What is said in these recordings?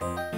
え?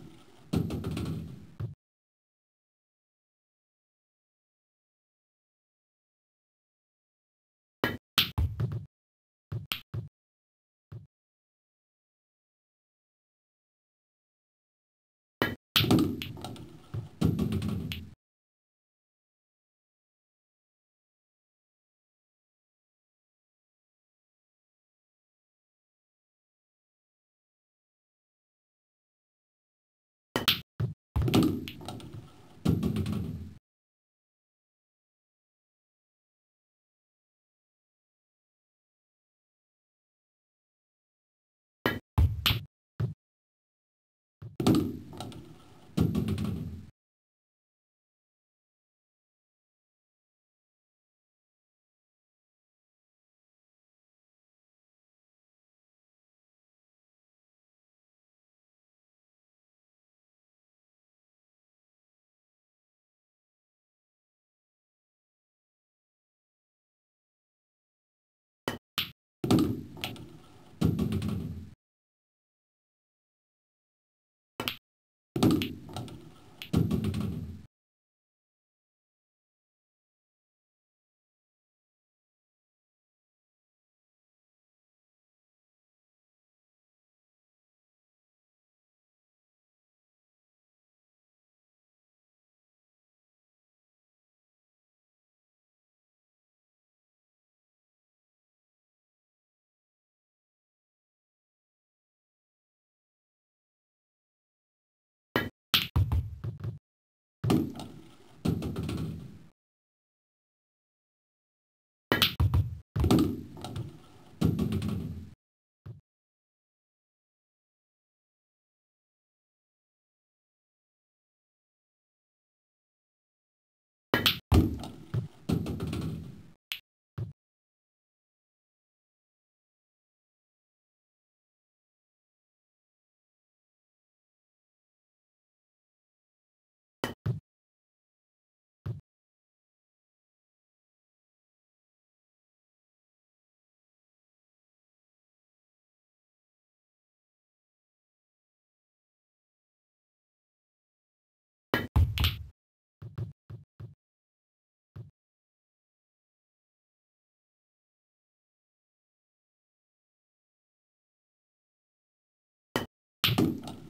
you